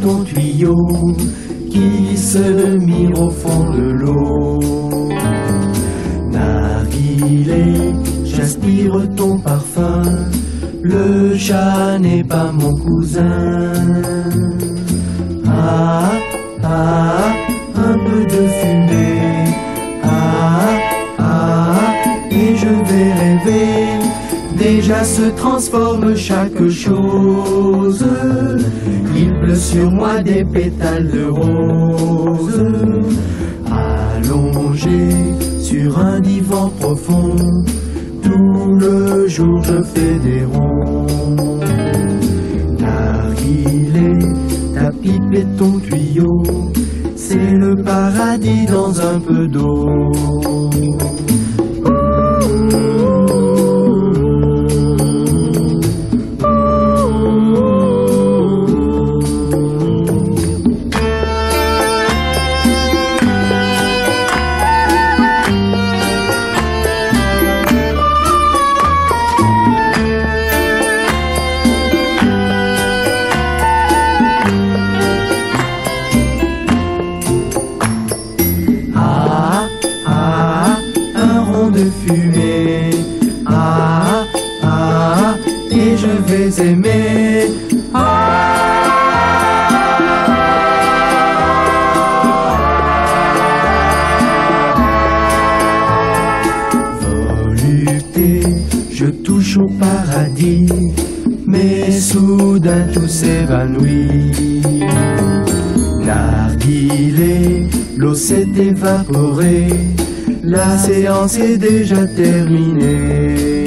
Ton tuyau qui se mire au fond de l'eau. Narguilé, j'aspire ton parfum, le chat n'est pas mon cousin. Ah, ah, un peu de fumée. Ah, ah, et je vais rêver. Déjà se transforme chaque chose. Il pleut sur moi des pétales de rose. Allongé sur un divan profond, tout le jour je fais des ronds. Narguilé, ta pipe et ton tuyau, c'est le paradis dans un peu d'eau. De fumée. Ah, ah, et je vais aimer. Volupté, je touche au paradis, mais soudain tout s'évanouit. Narguilé, l'eau s'est évaporée, la séance est déjà terminée.